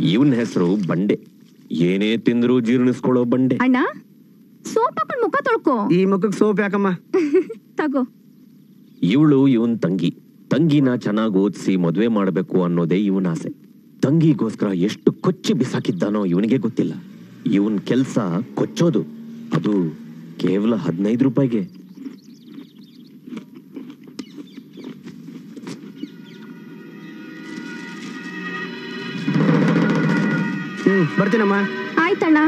ಇವನ್ ಹೆಸರು ಬಂಡೆ. ಏನೇ ತಿಂದ್ರು ಜೀರ್ಣಿಸ್ಕೊಳ್ಳೋ ಬಂಡೆ. ಅಣ್ಣ ಸೋಪ್ ಹಾಕೊಂಡ್ ಮುಖ ತೊಳ್ಕೊ. ಈ ಮುಖಕ್ಕೆ ಸೋಪ್ ಯಾಕಮ್ಮ? ತಗೋ. ಇವಳು ಇವನ್ ತಂಗಿ. ತಂಗಿನ ಚೆನ್ನಾಗಿ ಓದಿಸಿ ಮದ್ವೆ ಮಾಡಬೇಕು ಅನ್ನೋದೇ ಇವನ್ ಆಸೆ. ತಂಗಿಗೋಸ್ಕರ ಎಷ್ಟು ಕೊಚ್ಚಿ ಬಿಸಾಕಿದ್ದಾನೋ ಇವನಿಗೆ ಗೊತ್ತಿಲ್ಲ. ಇವನ್ ಕೆಲ್ಸ ಕೊಚ್ಚೋದು. ಅದು ಕೇವಲ ಹದಿನೈದು ರೂಪಾಯಿಗೆ. ಬರ್ತೀನಮ್ಮ. ಆಯ್ತಣ್ಣ.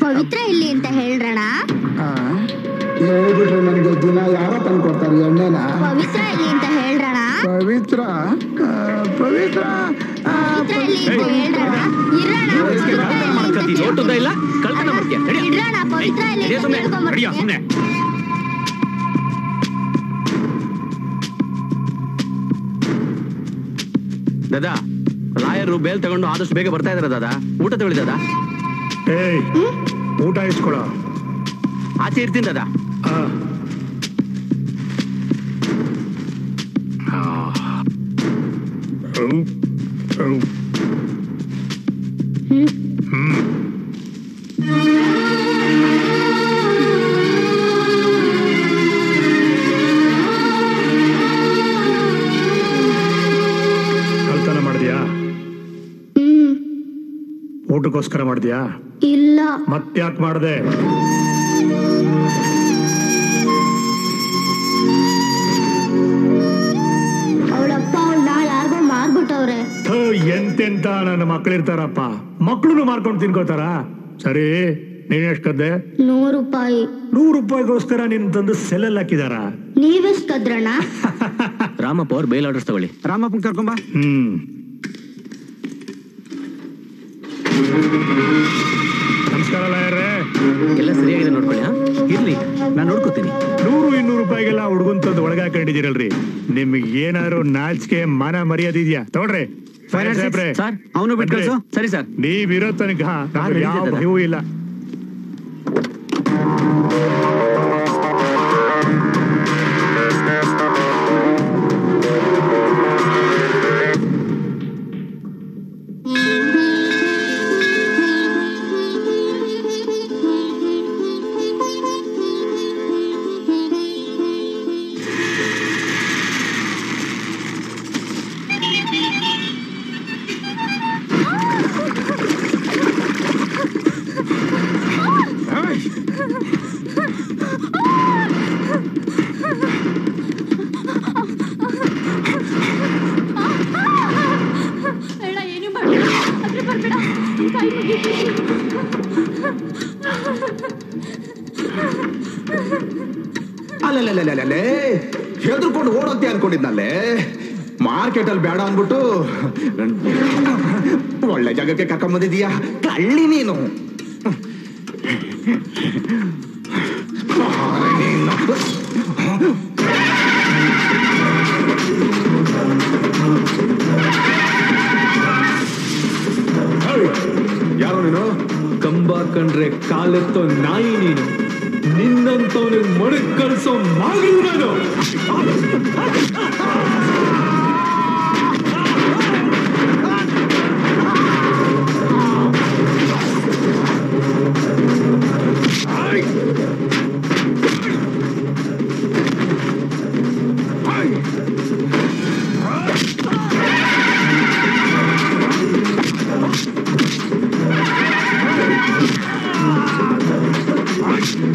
ಪವಿತ್ರ ಇಲ್ಲಿ ಅಂತ ಹೇಳ್ರಣ ಹೇಳ್ಬಿಟ್ರೆ ನನಗೆ ದಿನ ಯಾರೋ ತಂದ್ಕೊಡ್ತಾರೆ ಎಣ್ಣೆನ? ಪವಿತ್ರ ಇಲ್ಲಿ ಅಂತ ಹೇಳ್ರಣ ಪವಿತ್ರ? ಪವಿತ್ರ? ಅಂತ ಹೇಳ್ರಣ ಇರೋಣ ಇಲ್ಲ ಕಳ್ತನ ಮಾಡ್ತೀಯ ನಡಿ. ಇಡ್ರಣ ಪವಿತ್ರ ಇಲ್ಲಿ ದಾದಾ ಲಾಯರು ಬೇಲ್ ತಗೊಂಡು ಆದಷ್ಟು ಬೇಗ ಬರ್ತಾ ಇದಾರೆ ದಾದಾ. ಊಟ ತಗೊಳ್ಳಿ ದಾದಾ. ಏಯ್ ಊಟ ಇಸ್ಕೊಳ ಆಚೆ ಇರ್ತೀನಿ ದಾದಾ. ಕಳ್ತನ ಊಟಕ್ಕೋಸ್ಕರ ಮಾಡಿದ್ಯಾ ಇಲ್ಲ. ಮತ್ತ್ಯಾಕ್ ಮಾಡ್ದೆ? ಅವಳಪ್ಪ ಯಾರಿಗೋ ಮಾರ್ಬಿಟ್ಟವ್ರೆ ಥು, ಎಂತೆಂತ ನನ್ನ ಮಕ್ಳಿರ್ತಾರಪ್ಪ. ಮಕ್ಳು ಮಾರ್ಕೊಂಡು ತಿನ್ಕೋತಾರ? ಸರಿ ನೀನ್ ಎಷ್ಟ್ ಕದ್ದೆ? ನೂರು ರೂಪಾಯಿ. ನೂರು ರೂಪಾಯಿಗೋಸ್ಕರ ನಿನ್ ತಂದು ಸೆಲ್ಲಲ್ಲಿ ಹಾಕಿದಾರ? ನೀವೆಷ್ಟ್ ಕದ್ರಣ್ಣ? ರಾಮಪ್ಪ ಅವ್ರು ಬೇಲ್ ಆರ್ಡರ್ಸ್ ತಗೊಳ್ಳಿ. ರಾಮಪ್ಪನ್ ಕರ್ಕೊಂಬ ಹ್ಮ್. ನಮಸ್ಕಾರ ಲಾಯರೇ. ಎಲ್ಲ ಸರಿಯಾಗಿದೆ ನೋಡ್ಕೊಳ್ಳಿ ಹಾ? ಇರ್ಲಿ ನಾನು ನೋಡ್ಕೋತೀನಿ. ನೂರು ಇನ್ನೂರು ರೂಪಾಯಿಗೆಲ್ಲ ಹುಡುಗನ್ ತಂದು ಒಳಗಾಕೊಂಡಿದ್ದೀರಲ್ರಿ. ನಿಮ್ಗೆ ಏನಾದ್ರು ನಾಚಿಕೆ ಮಾನ ಮರ್ಯಾದೆ ಇದೆಯಾ? ತಗೊಳ್ರಿ. ಸರ್, ಅವನು ಬಿಟ್ಟು ಸರಿ ಸರ್ ನೀವಿರೋ ತನಕ ಯಾವ. ಭಯವೂ ಇಲ್ಲ. ಅಲ್ಲೇ ಹೆದರ್ಕೊಂಡು ಓಡೋತ್ತೆ ಅನ್ಕೊಂಡಿದ್ನಲ್ಲೇ. ಮಾರ್ಕೆಟ್ ಅಲ್ಲಿ ಬೇಡ ಅನ್ಬಿಟ್ಟು ಒಳ್ಳೆ ಜಾಗಕ್ಕೆ ಕರ್ಕೊಂಬಂದಿದೀಯಾ ಕಳ್ಳಿ ನೀನು. ಕಂಡ್ರೆ ಕಾಲೆತ್ತೋ ನಾಯಿ ನೀನು. ನಿನ್ನಂತವನಿಗೆ ಮಡಕ್ ಕಳಿಸೋ ನಾನು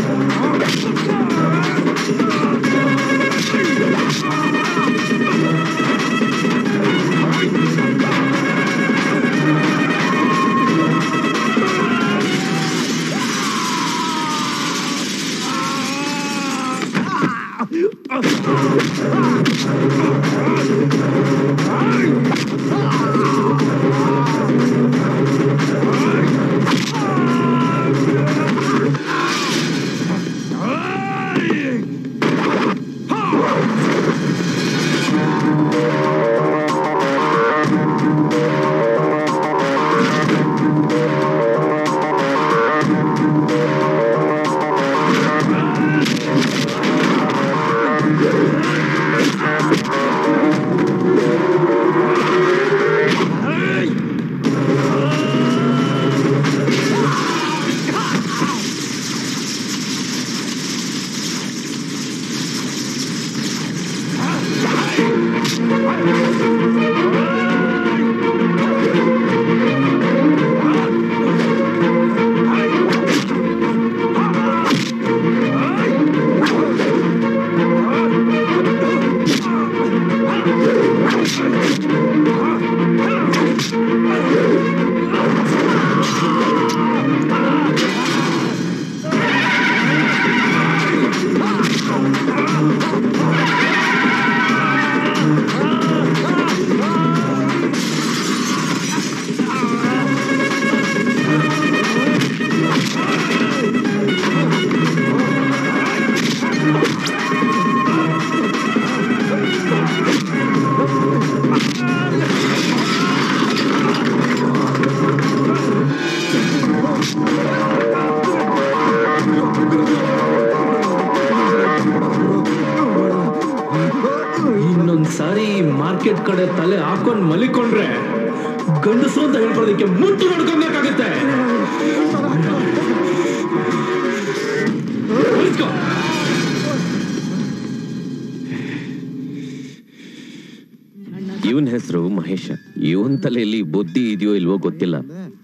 Oh, my God. ಕಡೆ ತಲೆ ಹಾಕೊಂಡ್ ಮಲಿಕೊಂಡ್ರೆ ಗಂಡಸು ಅಂತ ಹೇಳ್ಕೊಳ್ಳೋದಕ್ಕೆ ಮುಟ್ಟು ನೋಡ್ಕೊಬೇಕಾಗತ್ತೆ. ಇವನ್ ಹೆಸರು ಮಹೇಶ. ಇವನ್ ತಲೆಯಲ್ಲಿ ಬುದ್ಧಿ ಇದೆಯೋ ಇಲ್ವೋ ಗೊತ್ತಿಲ್ಲ.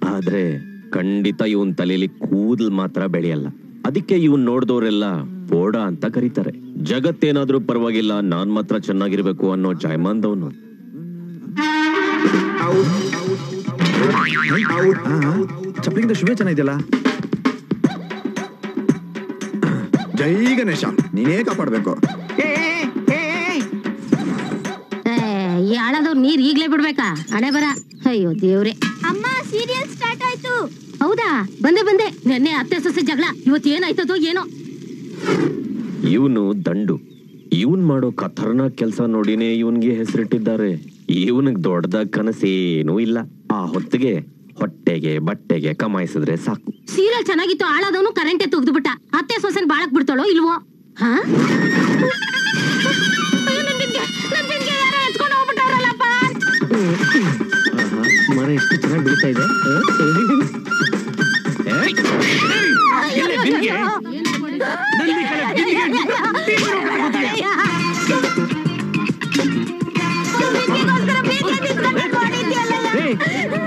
ಆದ್ರೆ ಖಂಡಿತ ಇವನ್ ತಲೆಯಲ್ಲಿ ಕೂದಲ್ ಮಾತ್ರ ಬೆಳೆಯಲ್ಲ. ಅದಕ್ಕೆ ಇವನ್ ನೋಡ್ದವ್ರೆಲ್ಲ ಪೋಡ ಅಂತ ಕರೀತಾರೆ. ಜಗತ್ತೇನಾದ್ರೂ ಪರವಾಗಿಲ್ಲ ನಾನ್ ಮಾತ್ರ ಚೆನ್ನಾಗಿರ್ಬೇಕು ಅನ್ನೋ ಜಾಯಮಾನ್ದವನು ಚಪ್ಲಿಗಿಂತ ಶುಭೇ ಚೆನ್ನಾಗಿದೆಯಲ್ಲ? ಜೈ ಗಣೇಶ ನೀನೇ ಕಾಪಾಡ್ಬೇಕು. ಈ ಆಳದವ್ರು ನೀರ್ ಈಗ್ಲೇ ಬಿಡ್ಬೇಕಾ? ಹಣೆ ಬರ. ಅಯ್ಯೋ ದೇವ್ರೆ. ಅಮ್ಮ ಸೀರಿಯಲ್ ಸ್ಟಾರ್ಟ್ ಆಯ್ತು. ಹೌದಾ? ಬಂದೆ ಬಂದೆ. ನೆನ್ನೆ ಅತ್ತೆ ಸೊಸೆ ಜಗಳ. ಇವತ್ತು ಏನಾಯ್ತದೋ ಏನೋ. ಇವನು ದಂಡು ಇವನ್ ಮಾಡೋ ಕಥರ್ನ ಕೆಲಸ ನೋಡಿನೇ ಇವನ್ಗೆ ಹೆಸರಿಟ್ಟಿದ್ದಾರೆ ಇವನಿಗೆ ದೊಡ್ಡದಾಗ ಕನಸೇನೂ ಇಲ್ಲ ಆ ಹೊತ್ತಿಗೆ ಹೊಟ್ಟೆಗೆ ಬಟ್ಟೆಗೆ ಕಮಾಯಿಸಿದ್ರೆ ಸಾಕು ಸೀರಿಯಲ್ ಚೆನ್ನಾಗಿತ್ತು ಆಳದವನು ಕರೆಂಟೇ ತೆಗೆದು ಬಿಟ್ಟ ಅತ್ತೆ ಸೊಸೆನ್ ಬಾಳಕ್ ಬಿಡ್ತಾಳೋ ಇಲ್ವೋ ಹಾ. ಮರ ಎಷ್ಟು ಚೆನ್ನಾಗಿ ಬೀಳ್ತಾ ಇದೆ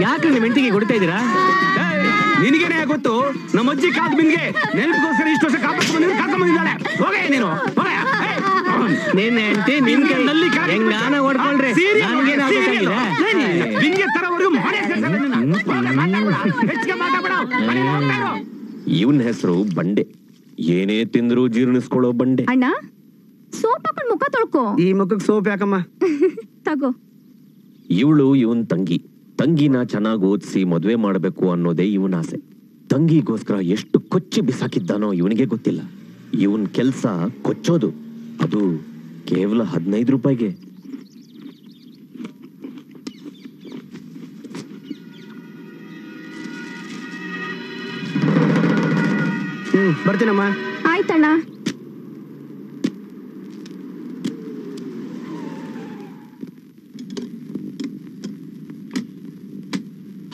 ಯಾಕೆ ನಿಮ್ಮ ಹೆಂಡತಿಗೆ ಕೊಡ್ತಾ ಇದ್ದೀರಾ? ನಿನಗೇನೆ ಗೊತ್ತು? ನಮ್ಮ ಅಜ್ಜಿ ಕಾದ್ ಬಿನ್ಗೆ ನೆನಪಿಗೋಸ್ಕರ ಇಷ್ಟು ವರ್ಷ ಕಾಪಾಡ್ಕೊಂಡು ಕರ್ಕೊಂಡ್ ಬಂದಿದ್ದಾಳೆ. ಹೋಗೇ ನೀನು! ನಿನ್ನ ಹೆಂಡತಿ ನಿನ್ ಕೈನಲ್ಲಿ ಹೆಂಗ್ ನಾನ ಆಗ್ಬೇಕಾಗಿದೆ? ಬಿನ್ಗೆ ತರೋವರೆಗೂ ಮಾಡೇ. ಹೆಚ್ಚಿಗೆ ಇರು. ಇವನ್ ಹೆಸರು ಬಂಡೆ. ತಿಂದ್ರು ಜೀರ್ಣಿಸ್ಕೊಳ್ಳೋ ಬಂಡೆ. ಅಣ್ಣ ಸೋಪ್ ಹಾಕೊಂಡ್ ಮುಖ ತೊಳ್ಕೊ. ಈ ಮುಖಕ್ಕೆ ಸೋಪ್ ಯಾಕಮ್ಮ? ತಗೋ. ಇವಳು ಇವನ್ ತಂಗಿ. ತಂಗಿನ ಚೆನ್ನಾಗಿ ಓದಿಸಿ ಮದುವೆ ಮಾಡಬೇಕು ಅನ್ನೋದೇ ಇವನ ಆಸೆ. ತಂಗಿಗೋಸ್ಕರ ಎಷ್ಟು ಕೊಚ್ಚಿ ಬಿಸಾಕಿದ್ದಾನೋ ಇವನಿಗೆ ಗೊತ್ತಿಲ್ಲ. ಇವನ್ ಕೆಲ್ಸ ಕೊಚ್ಚೋದು. ಅದು ಕೇವಲ ಹದಿನೈದು ರೂಪಾಯಿಗೆ. ಹ್ಮ್ ಬರ್ತೀನಮ್ಮ. ಆಯ್ತಣ್ಣ.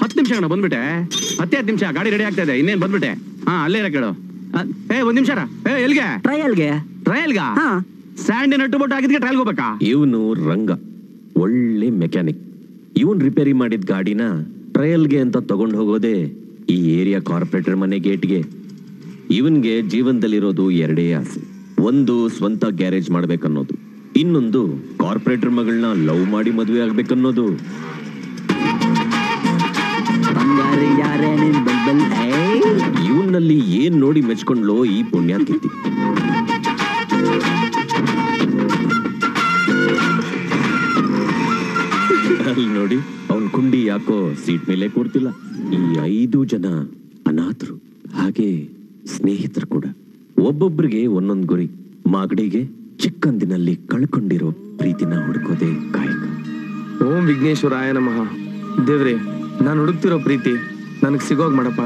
ಹತ್ತು ನಿಮಿಷ ಅಣ್ಣ ಬಂದ್ಬಿಟ್ಟೆ. ಹತ್ತೇ ಹತ್ತು ನಿಮಿಷ ಗಾಡಿ ರೆಡಿ ಆಗ್ತಾ ಇದೆ ಇನ್ನೇನ್ ಬಂದ್ಬಿಟ್ಟೆ? ಹಾ ಅಲ್ಲೇ ಇರ ಕೇಳು. ಏ ಒಂದ್ ನಿಮಿಷ ಏ ಎಲ್ಗೆ ಟ್ರಯಲ್ಗೆ ಟ್ರಯಲ್ಗಾ ಹಾ. ಸ್ಯಾಂಡ್ ನಟ್ಟು ಬೋಟ್ ಆಗಿದ್ಕೆ ಟ್ರಯಲ್ ಹೋಗ್ಬೇಕಾ? ಇವನು ರಂಗ. ಒಳ್ಳೆ ಮೆಕ್ಯಾನಿಕ್ ಇವನ್ ರಿಪೇರಿ ಮಾಡಿದ ಗಾಡಿನ ಟ್ರಯಲ್ಗೆ ಅಂತ ತಗೊಂಡು ಹೋಗೋದೇ ಈ ಏರಿಯಾ ಕಾರ್ಪೊರೇಟರ್ ಮನೆ ಗೇಟ್ಗೆ ಇವನ್ಗೆ ಜೀವನದಲ್ಲಿರೋದು ಎರಡೇ ಆಸೆ. ಒಂದು ಸ್ವಂತ ಗ್ಯಾರೇಜ್ ಮಾಡ್ಬೇಕನ್ನೋದು. ಇನ್ನೊಂದು ಕಾರ್ಪೊರೇಟರ್ ಮಗಳನ್ನ ಲವ್ ಮಾಡಿ ಮದುವೆ ಆಗ್ಬೇಕನ್ನೋದು. ಇವನಲ್ಲಿ ಏನ್ ನೋಡಿ ಮೆಚ್ಕೊಂಡ್ಲೋ ಈ ಪುಣ್ಯಾತಿಥಿ. ಅಲ್ಲಿ ನೋಡಿ ಅವನ್ ಕುಂಡಿ ಯಾಕೋ ಸೀಟ್ ಮೇಲೆ ಕೂರ್ತಿಲ್ಲ. ಈ ಐದು ಜನ ಅನಾಥರು. ಹಾಗೆ ಸ್ನೇಹಿತರು ಕೂಡ. ಒಬ್ಬೊಬ್ಬರಿಗೆ ಒಂದೊಂದು ಗುರಿ. ಮಾಗಡಿಗೆ ಚಿಕ್ಕಂದಿನಲ್ಲಿ ಕಳ್ಕೊಂಡಿರೋ ಪ್ರೀತಿನ ಹುಡುಕೋದೆ ಕಾಯಕ. ಓಂ ವಿಘ್ನೇಶ್ವರಾಯ ನಮಃ. ದೇವ್ರೆ, ನಾನು ಹುಡುಕ್ತಿರೋ ಪ್ರೀತಿ ನನಗೆ ಸಿಗೋಗ್ ಮಾಡಪ್ಪ.